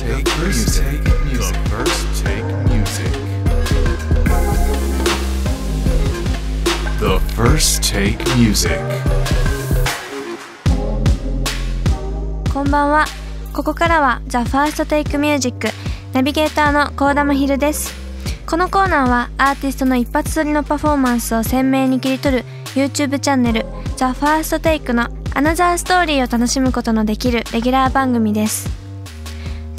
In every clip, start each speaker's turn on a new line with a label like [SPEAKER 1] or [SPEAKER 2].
[SPEAKER 1] take music. The first take music. The first take music.
[SPEAKER 2] こんばんはここからは The First Take Music ナビゲーターの高田真昼ですこのコーナーはアーティストの一発撮りのパフォーマンスを鮮明に切り取る YouTube チャンネル The First Take のアナザーストーリーを楽しむことのできるレギュラー番組です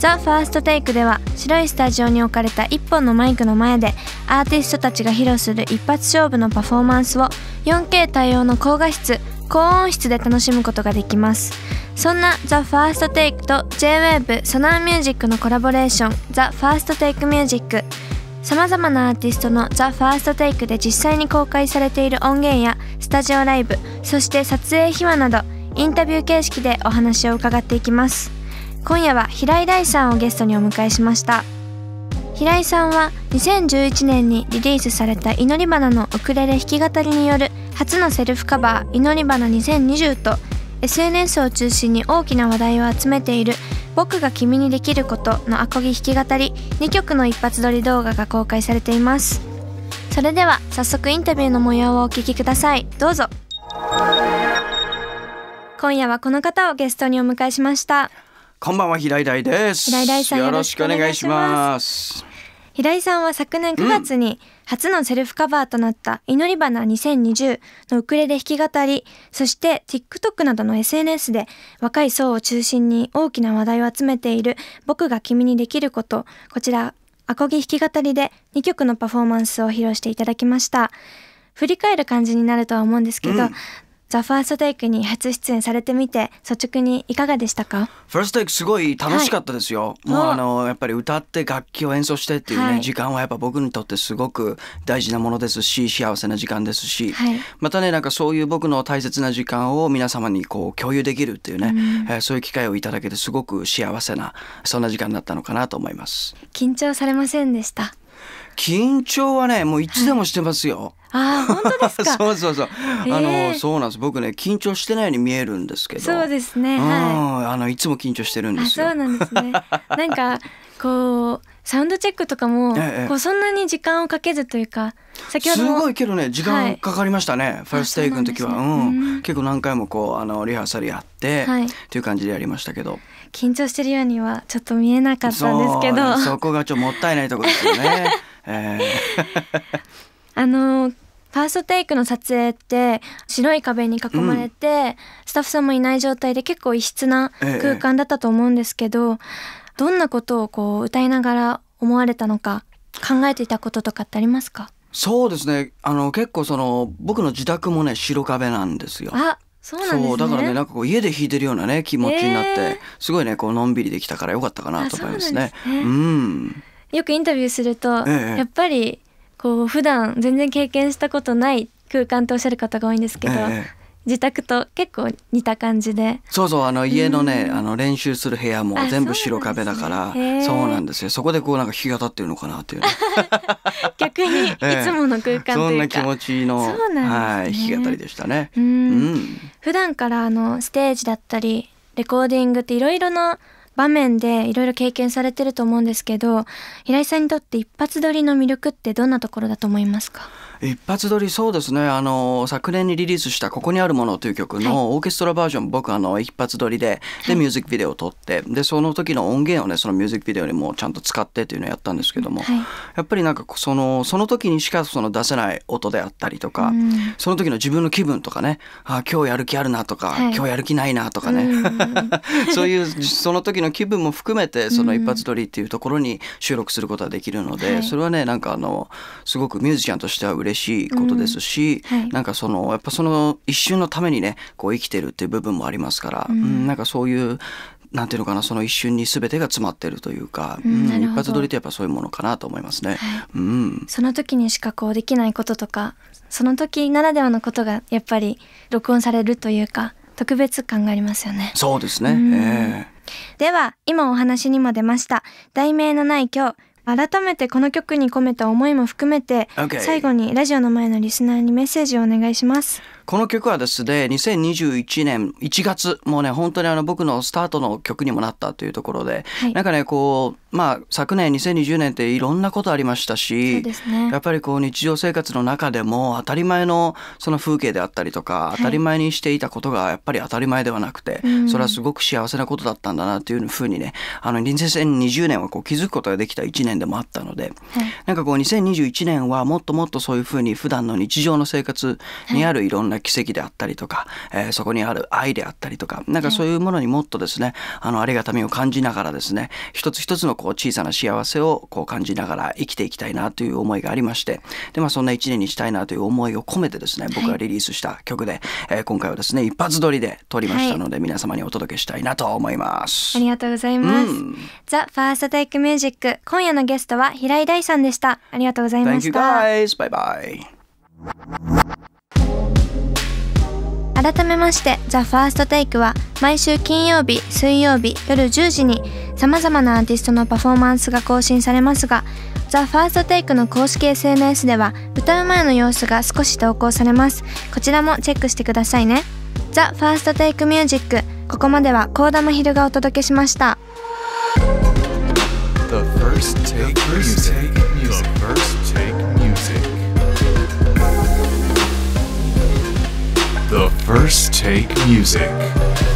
[SPEAKER 2] The First Take では白いスタジオに置かれた一本のマイクの前でアーティストたちが披露する一発勝負のパフォーマンスを 4K 対応の高画質高音質で楽しむことができます。そんな The First Take と J-Wave ソナーミュージックのコラボレーション The First Take Music さまざまなアーティストの The First Take で実際に公開されている音源やスタジオライブそして撮影秘話などインタビュー形式でお話を伺っていきます。今夜は平井大さんをゲストにお迎えしました。平井さんは2011年にリリースされた「祈り花」のウクレレ弾き語りによる初のセルフカバー「祈り花2020」と SNS を中心に大きな話題を集めている「僕が君にできること」のアコギ弾き語り2曲の一発撮り動画が公開されています。それでは早速インタビューの模様をお聞きください。どうぞ。今夜はこの方をゲストにお迎えしました。
[SPEAKER 3] こんばんは平井大です。
[SPEAKER 2] 平井大さん
[SPEAKER 3] よろしくお願いします。
[SPEAKER 2] 平井さんは昨年9月に初のセルフカバーとなった「祈り花2020」のウクレレ弾き語りそして TikTok などの SNS で若い層を中心に大きな話題を集めている「僕が君にできること」こちらアコギ弾き語りで2曲のパフォーマンスを披露していただきました振り返る感じになるとは思うんですけど、
[SPEAKER 3] うん
[SPEAKER 2] ザ・ファーストテイクに初出演されてみて率直にいかがでしたか？
[SPEAKER 3] ファーストテイクすごい楽しかったですよ。もう
[SPEAKER 2] お
[SPEAKER 3] あのやっぱり歌って楽器を演奏してっていうね、
[SPEAKER 2] はい。
[SPEAKER 3] 時間はやっぱ僕にとってすごく大事なものですし幸せな時間ですし、
[SPEAKER 2] はい。
[SPEAKER 3] またねなんかそういう僕の大切な時間を皆様にこう共有できるっていうね、えーそういう機会をいただけてすごく幸せなそんな時間だったのかなと思います。
[SPEAKER 2] 緊張されませんでした？
[SPEAKER 3] 緊張はねもういつでもしてますよ。
[SPEAKER 2] ああ本当ですか？
[SPEAKER 3] そうそうそう。あ
[SPEAKER 2] へー。
[SPEAKER 3] のそうなんです。僕ね緊張してないように見えるんですけど。
[SPEAKER 2] そうですね
[SPEAKER 3] うん
[SPEAKER 2] はい
[SPEAKER 3] あのいつも緊張してるんで
[SPEAKER 2] あ
[SPEAKER 3] すよ。
[SPEAKER 2] そうなんですね。なんかこうサウンドチェックとかも、
[SPEAKER 3] ええ。
[SPEAKER 2] こうそんなに時間をかけずというか先ほ
[SPEAKER 3] す
[SPEAKER 2] ども
[SPEAKER 3] ごいけどね時間かかりましたね、ファーストテイクの時は。う
[SPEAKER 2] ね。うん。
[SPEAKER 3] ん、結構何回もこうあのリハーサルやって、
[SPEAKER 2] はい。
[SPEAKER 3] っていう感じでやりましたけど。
[SPEAKER 2] 緊張してるようにはちょっと見えなかったんですけど。
[SPEAKER 3] そうそこがちょっともったいないところですよね、え
[SPEAKER 2] あのファーストテイクの撮影って白い壁に囲まれて、スタッフさんもいない状態で結構異質な
[SPEAKER 3] ええ
[SPEAKER 2] 空間だったと思うんですけど、どんなことをこう歌いながら思われたのか考えていたこととかってありますか？
[SPEAKER 3] ーそうですね。あの結構その僕の自宅もね白壁なんですよ。
[SPEAKER 2] あそうなんですね。
[SPEAKER 3] そうだからねなんかこう家で弾いてるようなね気持ちになって、
[SPEAKER 2] えー
[SPEAKER 3] すごいねこうのんびりできたからよかったかなと思いますね。
[SPEAKER 2] すね。
[SPEAKER 3] うん。
[SPEAKER 2] よくインタビューすると、
[SPEAKER 3] ええ。
[SPEAKER 2] やっぱりこう普段全然経験したことない空間とおっしゃる方が多いんですけど、
[SPEAKER 3] ええ。
[SPEAKER 2] 自宅と結構似た感じで。
[SPEAKER 3] そうそうあの家のね、
[SPEAKER 2] うん。
[SPEAKER 3] あの練習する部屋も
[SPEAKER 2] あ
[SPEAKER 3] 全部白壁だから
[SPEAKER 2] そうなんです
[SPEAKER 3] よ。そこでこうなんか日が当たってるのかなっていうね。
[SPEAKER 2] 逆にい
[SPEAKER 3] ええ
[SPEAKER 2] つもの空間
[SPEAKER 3] そんな気
[SPEAKER 2] というか、
[SPEAKER 3] 持ちの
[SPEAKER 2] そうなんですね。
[SPEAKER 3] はい、弾き語りでしたね。
[SPEAKER 2] う
[SPEAKER 3] うんん、
[SPEAKER 2] 普段からあのステージだったりレコーディングっていろいろな場面でいろいろ経験されてると思うんですけど平井さんにとって一発撮りの魅力ってどんなところだと思いますか？
[SPEAKER 3] 一発撮りそうですね。あの昨年にリリースした「ここにあるもの」という曲のオーケストラバージョン、僕あの一発撮りででミュージックビデオを撮ってでその時の音源をねそのミュージックビデオにもちゃんと使ってっていうのをやったんですけども、
[SPEAKER 2] はい。
[SPEAKER 3] やっぱりなんかそのその時にしかその出せない音であったりとか、
[SPEAKER 2] うん。
[SPEAKER 3] その時の自分の気分とかねあ今日やる気あるなとか、
[SPEAKER 2] はい。
[SPEAKER 3] 今日やる気ないなとかね、
[SPEAKER 2] うん
[SPEAKER 3] そういうその時の気分も含めてその一発撮りっていうところに収録することができるので、
[SPEAKER 2] はい。
[SPEAKER 3] それはねなんかあのすごくミュージシャンとしては嬉しいことですし、
[SPEAKER 2] うん。はい。
[SPEAKER 3] なんかそのやっぱその一瞬のためにねこう生きてるっていう部分もありますから、
[SPEAKER 2] うん。
[SPEAKER 3] うんなんかそういうなんていうのかなその一瞬に全てが詰まってるというか、
[SPEAKER 2] うん
[SPEAKER 3] 一発撮りってやっぱそういうものかなと思いますね。
[SPEAKER 2] はい。
[SPEAKER 3] うん。
[SPEAKER 2] その時にしかこうできないこととかその時ならではのことがやっぱり録音されるというか特別感がありますよね。
[SPEAKER 3] そうですね。
[SPEAKER 2] うん。
[SPEAKER 3] ええ。
[SPEAKER 2] では今お話にも出ました題名のない今日改めてこの曲に込めた思いも含めて、
[SPEAKER 3] Okay
[SPEAKER 2] 最後にラジオの前のリスナーにメッセージをお願いします。
[SPEAKER 3] この曲はですね2021年1月もうね本当にあの僕のスタートの曲にもなったというところで、
[SPEAKER 2] はい
[SPEAKER 3] なんかねこうまあ昨年2020年っていろんなことありましたし
[SPEAKER 2] ね。
[SPEAKER 3] やっぱりこう日常生活の中でも当たり前のその風景であったりとか、
[SPEAKER 2] い。
[SPEAKER 3] 当たり前にしていたことがやっぱり当たり前ではなくて、
[SPEAKER 2] うん。
[SPEAKER 3] それはすごく幸せなことだったんだなっていうふうにねあの2020年はこう気づくことができた1年でもあったので、
[SPEAKER 2] はい。
[SPEAKER 3] なんかこう2021年はもっともっとそういうふうに普段の日常の生活にあるい。ろんな奇跡であったりとか、えーそこにある愛であったりとかなんかそういうものにもっとですねあのありがたみを感じながらですね一つ一つのこう小さな幸せをこう感じながら生きていきたいなという思いがありましてでまあそんな一年にしたいなという思いを込めてですね僕がリリースした曲で、えー今回はですね一発撮りで撮りましたので、皆様にお届けしたいなと思います。
[SPEAKER 2] ありがとうございます。
[SPEAKER 3] うん
[SPEAKER 2] ザ・ファーストテイクミュージック今夜のゲストは平井大さんでした。ありがとうございま
[SPEAKER 3] Thank
[SPEAKER 2] し
[SPEAKER 3] you
[SPEAKER 2] た。
[SPEAKER 3] guys. Bye bye.
[SPEAKER 2] 改めましてザ・ファーストテイクは毎週金曜日水曜日夜10時にさまざまなアーティストのパフォーマンスが更新されますがザ・ファーストテイクの公式 SNS では歌う前の様子が少し投稿されますこちらもチェックしてくださいねザ・ファーストテイクミュージックここまではコーダマヒルがお届けしました
[SPEAKER 1] The first take music. The first take music. The first take music.